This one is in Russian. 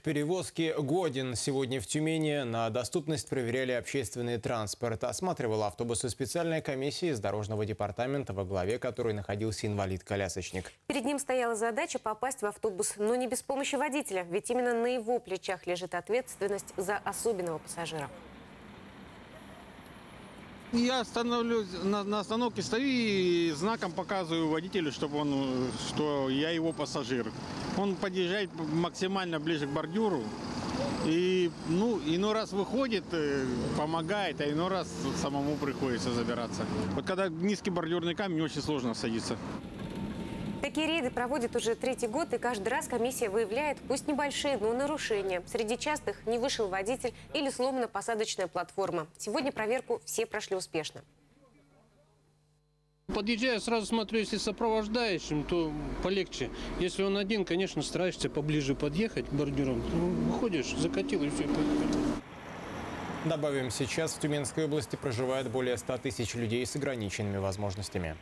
к перевозке годен. Сегодня в Тюмени на доступность проверяли общественный транспорт. Осматривала автобусы специальная комиссия из дорожного департамента, во главе которой находился инвалид-колясочник. Перед ним стояла задача попасть в автобус, но не без помощи водителя, ведь именно на его плечах лежит ответственность за особенного пассажира. Я становлюсь на, на остановке, стою и знаком показываю водителю, чтобы он, что я его пассажир. Он подъезжает максимально ближе к бордюру. И, ну, иной раз выходит, э, помогает, а иной раз самому приходится забираться. Вот когда низкий бордюрный камень, очень сложно садиться. Такие рейды проводят уже третий год, и каждый раз комиссия выявляет, пусть небольшие, но нарушения. Среди частых не вышел водитель или сломана посадочная платформа. Сегодня проверку все прошли успешно. Подъезжаю, сразу смотрю, если сопровождающим, то полегче. Если он один, конечно, стараешься поближе подъехать к бордюрам. Ну, выходишь, закатил и все. Добавим, сейчас в Тюменской области проживает более 100 тысяч людей с ограниченными возможностями.